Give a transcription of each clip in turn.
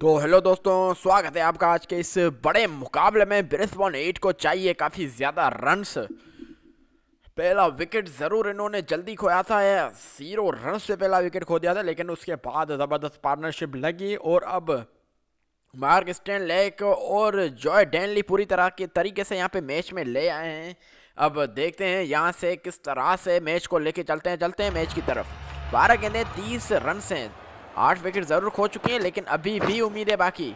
तो हेलो दोस्तों, स्वागत है आपका आज के इस बड़े मुकाबले में। ब्रिस्बॉन एट को चाहिए काफ़ी ज़्यादा रन्स पहला विकेट ज़रूर इन्होंने जल्दी खोया था ज़ीरो रन से पहला विकेट खो दिया था, लेकिन उसके बाद ज़बरदस्त पार्टनरशिप लगी। और अब मार्क स्टैन लेक और जॉय डैनली पूरी तरह के तरीके से यहाँ पे मैच में ले आए हैं। अब देखते हैं यहाँ से किस तरह से मैच को लेके चलते हैं। चलते हैं मैच की तरफ़। बारह गेंदे तीस रन हैं। आठ विकेट ज़रूर खो चुके हैं लेकिन अभी भी उम्मीद है बाकी।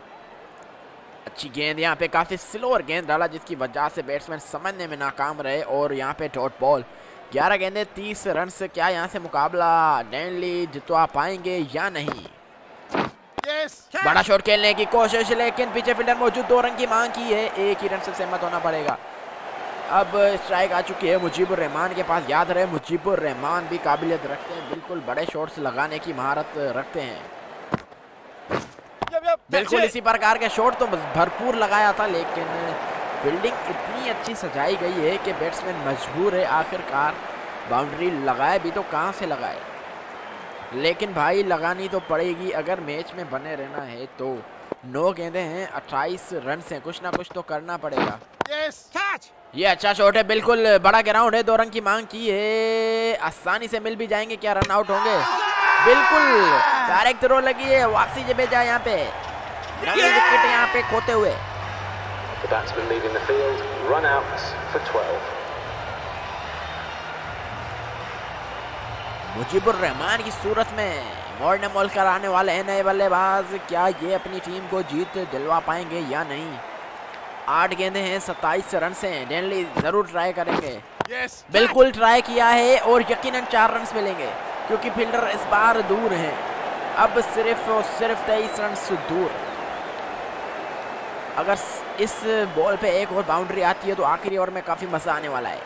अच्छी गेंद यहाँ पे काफ़ी स्लोअर गेंद डाला जिसकी वजह से बैट्समैन समझने में नाकाम रहे और यहाँ पे डॉट बॉल ग्यारह गेंदे तीस रन से क्या यहाँ से मुकाबला? डैनली जितवा पाएँगे या नहीं? Yes, बड़ा शॉट खेलने की कोशिश लेकिन पीछे फील्डर मौजूद दो रन की मांग की है एक ही रन से सहमत होना पड़ेगा। अब स्ट्राइक आ चुकी है मुजीबुर रहमान के पास। याद रहे, मुजीबुर रहमान भी काबिलियत रखते हैं, बिल्कुल बड़े शॉट्स लगाने की महारत रखते हैं। बिल्कुल इसी प्रकार के शॉट तो भरपूर लगाया था, लेकिन फील्डिंग इतनी अच्छी सजाई गई है कि बैट्समैन मजबूर है। आखिरकार बाउंड्री लगाए भी तो कहाँ से लगाए? लेकिन भाई, लगानी तो पड़ेगी। अगर मैच में बने रहना है तो नौ गेंदे हैं अट्ठाईस रन हैं। कुछ ना कुछ तो करना पड़ेगा। Yes, ये अच्छा शॉट है बिल्कुल बड़ा ग्राउंड है। दो रन की मांग की है। आसानी से मिल भी जाएँगे क्या रन आउट होंगे? बिल्कुल डायरेक्ट रो लगी है वापसी जब भेजा यहाँ पे। विकेट यहाँ पे खोते हुए। The batsman leaving the field, run out for 12. Mujibur Rahman की सूरत में मोड़ने मोल कर आने वाले हैं नए बल्लेबाज। क्या ये अपनी टीम को जीत दिलवा पाएँगे या नहीं? आठ गेंदे हैं सत्ताईस रन से डेनली ज़रूर ट्राई करेंगे। Yes, बिल्कुल ट्राई किया है और यकीनन चार रन मिलेंगे क्योंकि फील्डर इस बार दूर हैं। अब सिर्फ़ और सिर्फ़ तेईस रन दूर। अगर इस बॉल पे एक और बाउंड्री आती है तो आखिरी ओवर में काफ़ी मज़ा आने वाला है।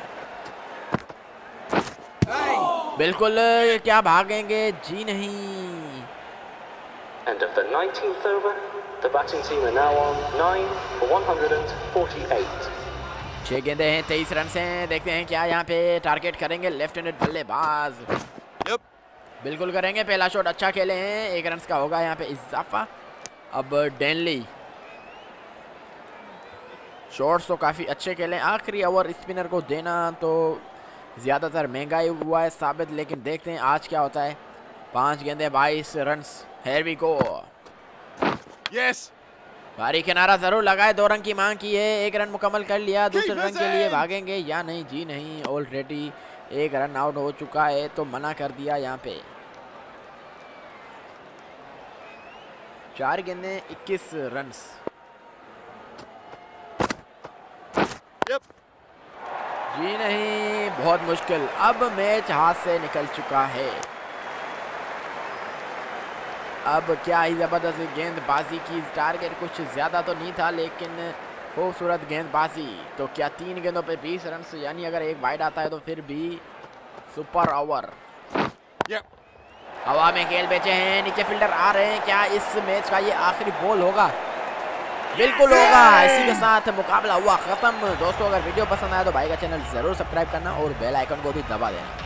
बिल्कुल क्या भागेंगे? जी नहीं। End of the 19th over, The batting team are now on 9 for 148. छह गेंदे हैं तेईस रन से देखते हैं क्या यहाँ पे टारगेट करेंगे लेफ़्ट हैंडेड बल्लेबाज। Yep. बिल्कुल करेंगे पहला शॉट अच्छा खेले हैं। एक रन का होगा यहाँ पे इजाफा। अब डेनली शॉट्स तो काफ़ी अच्छे खेले आखिरी ओवर स्पिनर को देना तो ज़्यादातर महँगाई हुआ है साबित लेकिन देखते हैं आज क्या होता है। पाँच गेंदे बाईस run here we go yes भारी किनारा ज़रूर लगाए दो रन की मांग की है एक रन मुकम्मल कर लिया दूसरे रन के लिए भागेंगे या नहीं जी नहीं ऑलरेडी एक रन आउट हो चुका है तो मना कर दिया यहाँ पे। चार गेंदे 21 रन जी नहीं बहुत मुश्किल। अब मैच हाथ से निकल चुका है। अब क्या ही ज़बरदस्त गेंदबाजी की टारगेट कुछ ज़्यादा तो नहीं था लेकिन खूबसूरत गेंदबाजी। तो क्या तीन गेंदों पे 20 रन यानी अगर एक वाइड आता है तो फिर भी सुपर ओवर हवा में खेल बेचे हैं नीचे फील्डर आ रहे हैं क्या इस मैच का ये आखिरी बॉल होगा? बिल्कुल होगा। इसी के साथ मुकाबला हुआ खत्म। दोस्तों अगर वीडियो पसंद आया तो भाई का चैनल ज़रूर सब्सक्राइब करना और बेल आइकन को भी दबा देना।